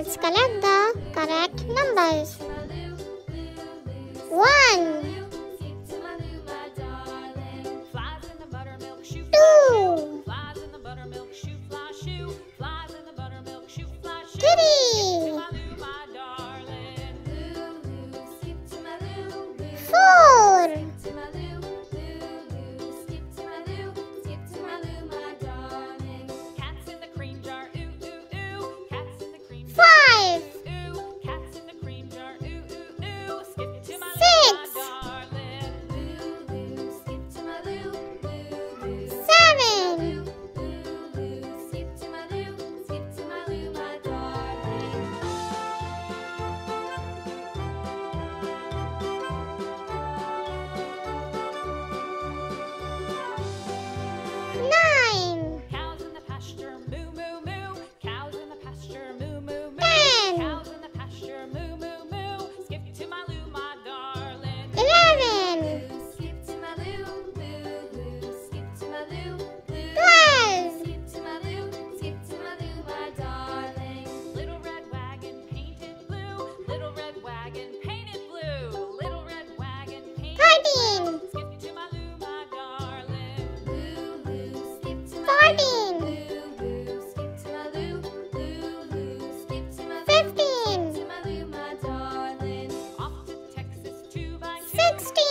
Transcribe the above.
Let's collect the correct numbers. 1 next time.